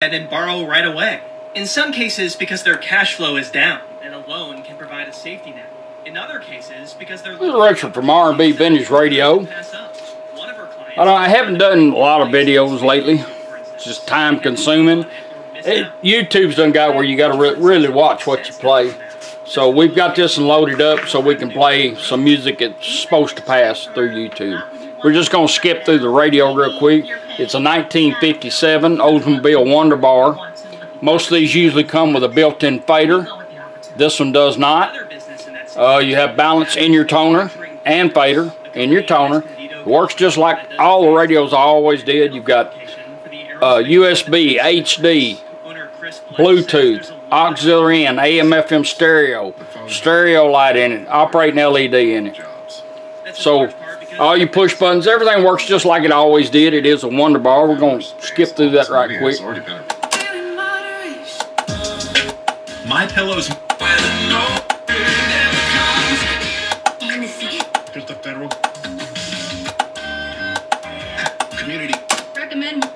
and borrow right away. In some cases, because their cash flow is down, and a loan can provide a safety net. In other cases, because they're is Richard from R&B Vintage Radio. I, I haven't done a lot of videos lately. It's just time consuming. It, YouTube's done got where you got to re really watch what you play. So we've got this one loaded up so we can play some music that's supposed to pass through YouTube. We're just going to skip through the radio real quick. It's a 1957 Oldsmobile Wonder Bar. Most of these usually come with a built-in fader. This one does not. Uh, you have balance in your toner and fader in your toner. It works just like all the radios I always did. You've got uh, USB, HD, Bluetooth, auxiliary in, AM, FM stereo, stereo light in it, operating LED in it. So all you push buttons, everything works just like it always did. It is a Wonder Bar. We're going to skip through that right quick. My Pillow's Here's the federal community. recommend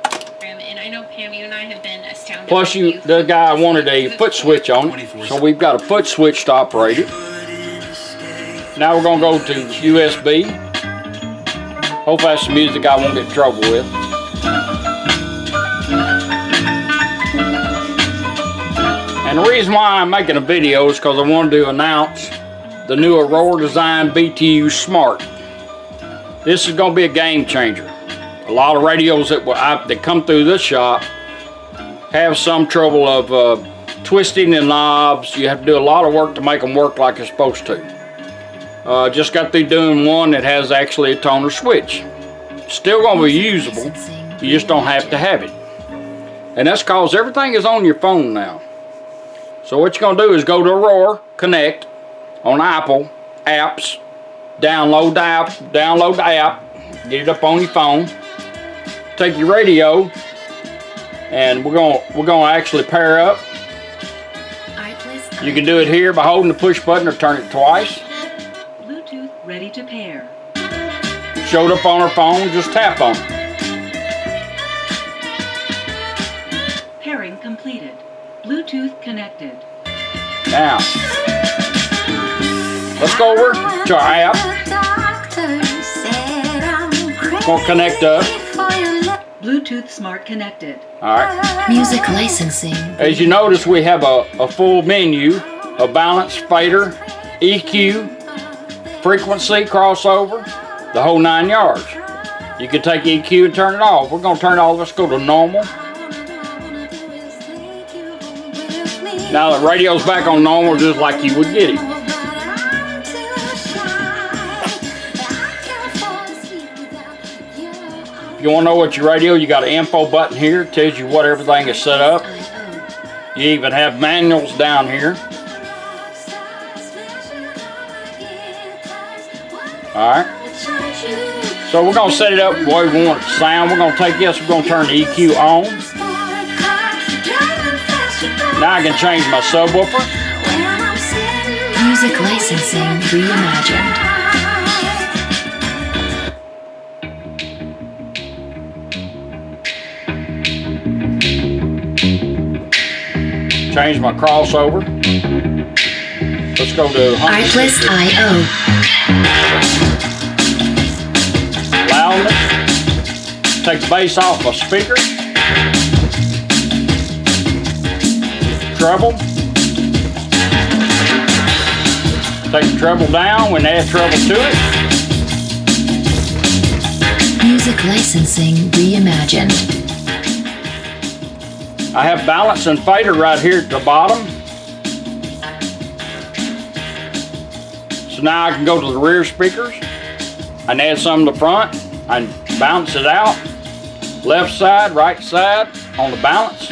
and I know Pam, you and I have been astounded. Plus, you the guy wanted a foot switch on it, so we've got a foot switch to operate it. Now we're gonna go to USB. Hope that's the music I won't get in trouble with. And the reason why I'm making a video is because I wanted to announce the new Aurora Design BTU Smart. This is gonna be a game changer. A lot of radios that, I, that come through this shop have some trouble of uh, twisting the knobs. You have to do a lot of work to make them work like they're supposed to. Uh, just got through doing one that has actually a toner switch. Still going to be usable. You just don't have to have it. And that's because everything is on your phone now. So what you're going to do is go to Aurora, connect on Apple, apps, download the app, download the app, get it up on your phone, take your radio, and we're going we're going to actually pair up. You can do it here by holding the push button or turn it twice. Bluetooth ready to pair. Showed up on our phone, just tap on it. Pairing completed. Bluetooth connected. Now, let's go over to our app. Gonna connect up. Bluetooth smart connected. All right. Music licensing. As you notice, we have a, a full menu, a balance, fader, EQ, frequency, crossover, the whole nine yards. You can take EQ and turn it off. We're gonna turn it off. Let's go to normal. Now the radio's back on normal just like you would get it. If you want to know what your radio, you got an info button here. It tells you what everything is set up. You even have manuals down here. Alright. So we're going to set it up the way we want it to sound. We're going to take this, we're going to turn the EQ on. Now I can change my subwoofer. Music licensing reimagined. Change my crossover. Let's go to 100. Artlist IO. Take the bass off my speaker. Treble. Take the treble down and add treble to it. Music licensing reimagined. I have balance and fader right here at the bottom. So now I can go to the rear speakers and add some to the front and bounce it out. Left side, right side on the balance.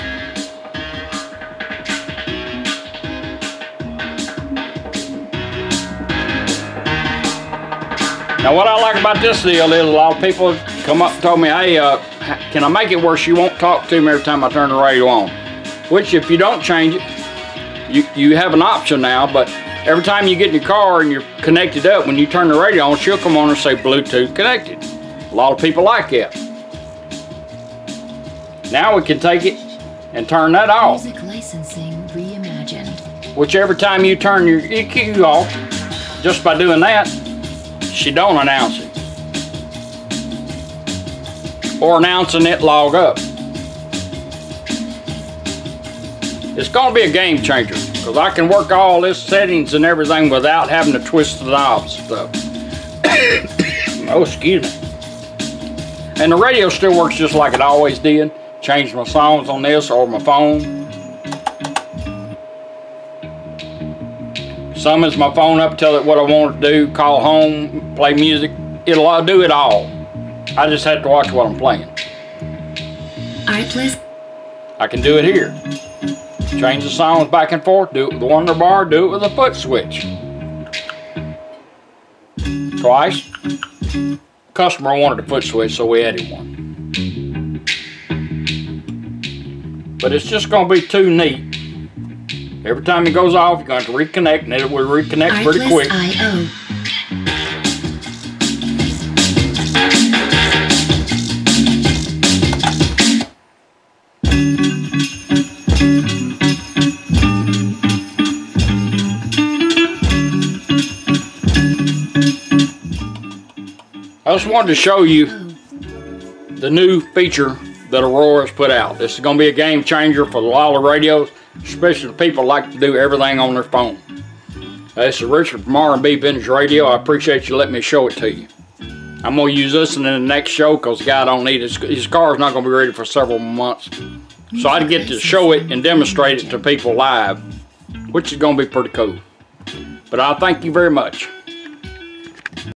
Now what I like about this deal is a lot of people come up and told me, hey, uh, can I make it worse? You won't talk to me every time I turn the radio on? Which if you don't change it, you, you have an option now, but every time you get in your car and you're connected up, when you turn the radio on, she'll come on and say Bluetooth connected. A lot of people like that. Now we can take it and turn that off. Music licensing reimagined. Whichever time you turn your EQ off, just by doing that, she don't announce it. Or announcing it log up. It's gonna be a game changer because I can work all this settings and everything without having to twist the knobs and stuff. oh, excuse me. And the radio still works just like it always did. Change my songs on this or my phone. Summons my phone up, tell it what I want to do, call home, play music. It'll all do it all. I just have to watch what I'm playing. I can do it here. Change the songs back and forth, do it with the Wonder Bar, do it with a foot switch. Twice. Customer wanted a foot switch, so we added one. But it's just gonna be too neat. Every time it goes off, you're going to reconnect, and it will reconnect pretty quick. I just wanted to show you the new feature that Aurora's put out. This is going to be a game changer for a lot of radios, especially the people like to do everything on their phone. Uh, This is Richard from R&B Vintage Radio. I appreciate you letting me show it to you. I'm going to use this in the next show because the guy don't need it. His car's not going to be ready for several months. So I'd get to show it and demonstrate it to people live, which is going to be pretty cool. But I thank you very much.